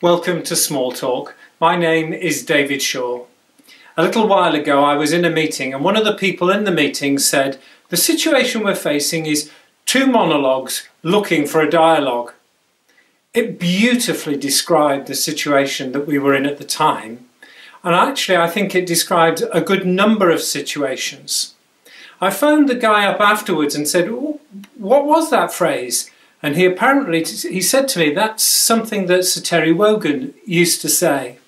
Welcome to Small Talk. My name is David Shaw. A little while ago, I was in a meeting, and one of the people in the meeting said, The situation we're facing is two monologues looking for a dialogue. It beautifully described the situation that we were in at the time, and actually, I think it described a good number of situations. I phoned the guy up afterwards and said, What was that phrase? And he apparently he said to me, That's something that Sir Terry Wogan used to say.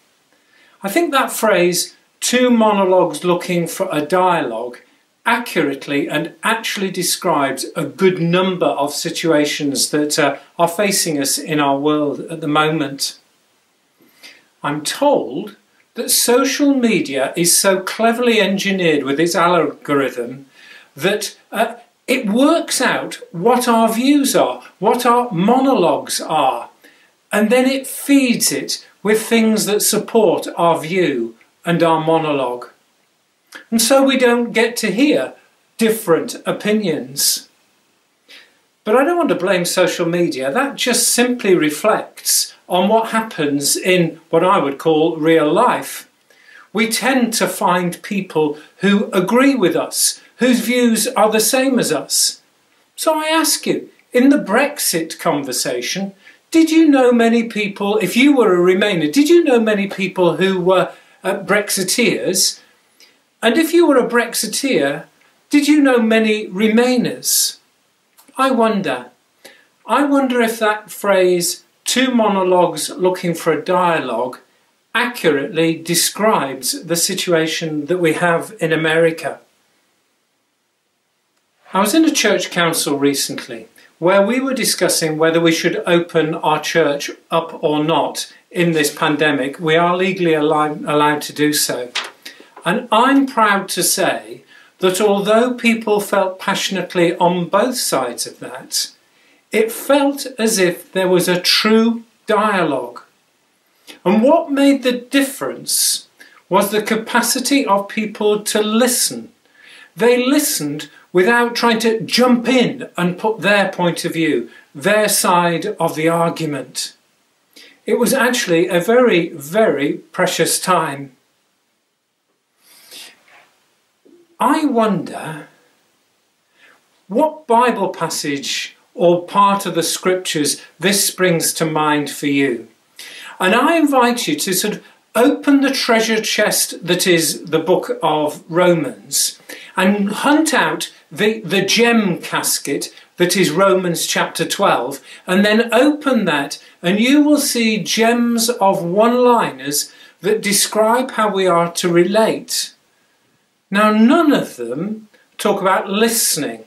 I think that phrase, two monologues looking for a dialogue, accurately and actually describes a good number of situations that uh, are facing us in our world at the moment. I'm told that social media is so cleverly engineered with its algorithm that uh, it works out what our views are, what our monologues are, and then it feeds it with things that support our view and our monologue. And so we don't get to hear different opinions. But I don't want to blame social media, that just simply reflects on what happens in what I would call real life. We tend to find people who agree with us, whose views are the same as us. So I ask you, in the Brexit conversation, did you know many people, if you were a Remainer, did you know many people who were uh, Brexiteers? And if you were a Brexiteer, did you know many Remainers? I wonder. I wonder if that phrase, two monologues looking for a dialogue, accurately describes the situation that we have in America. I was in a church council recently where we were discussing whether we should open our church up or not in this pandemic. We are legally allowed, to do so. And I'm proud to say that although people felt passionately on both sides of that, it felt as if there was a true dialogue. And what made the difference was the capacity of people to listen. They listened without trying to jump in and put their point of view, their side of the argument. It was actually a very, very precious time. I wonder what Bible passage or part of the scriptures this brings to mind for you. And I invite you to sort of open the treasure chest that is the book of Romans and hunt out the, the gem casket that is Romans chapter 12, and then open that, and you will see gems of one liners that describe how we are to relate. Now, none of them talk about listening,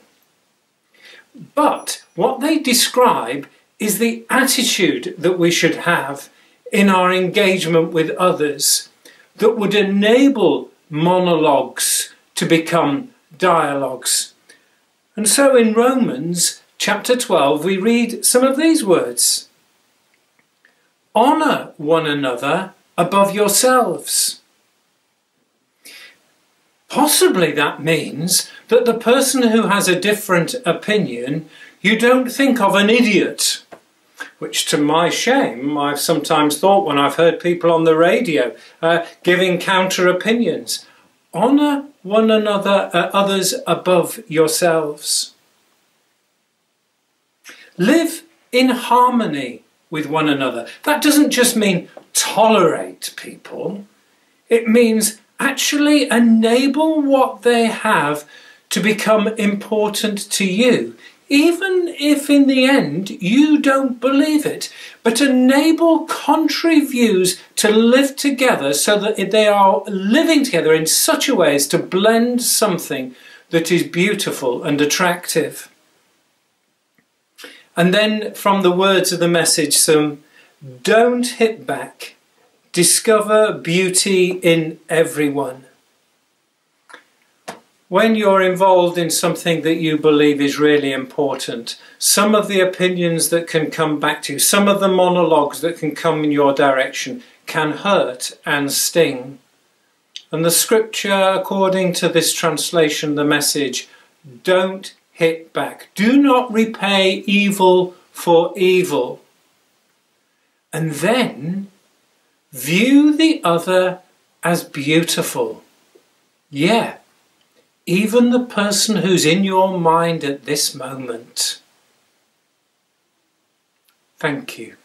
but what they describe is the attitude that we should have in our engagement with others that would enable monologues to become dialogues. And so in Romans chapter 12, we read some of these words Honour one another above yourselves. Possibly that means that the person who has a different opinion, you don't think of an idiot. Which, to my shame, I've sometimes thought when I've heard people on the radio uh, giving counter opinions. Honour one another, uh, others above yourselves. Live in harmony with one another. That doesn't just mean tolerate people, it means actually enable what they have to become important to you even if in the end you don't believe it, but enable contrary views to live together so that they are living together in such a way as to blend something that is beautiful and attractive. And then from the words of the message, some don't hit back, discover beauty in everyone when you're involved in something that you believe is really important, some of the opinions that can come back to you, some of the monologues that can come in your direction can hurt and sting. And the scripture, according to this translation, the message, don't hit back. Do not repay evil for evil. And then View the other as beautiful. Yeah, even the person who's in your mind at this moment. Thank you.